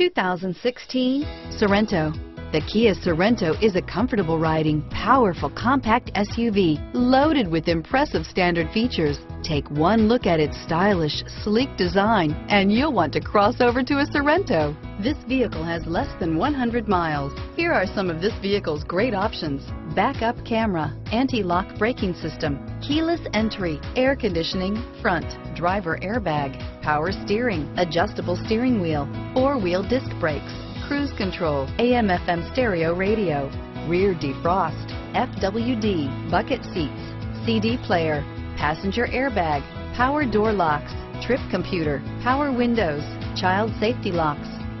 2016 Sorento. The Kia Sorento is a comfortable riding, powerful compact SUV loaded with impressive standard features. Take one look at its stylish, sleek design and you'll want to cross over to a Sorento. This vehicle has less than 100 miles. Here are some of this vehicle's great options. Backup camera, anti-lock braking system, keyless entry, air conditioning, front, driver airbag, power steering, adjustable steering wheel, four-wheel disc brakes, cruise control, AM FM stereo radio, rear defrost, FWD, bucket seats, CD player, passenger airbag, power door locks, trip computer, power windows, child safety locks,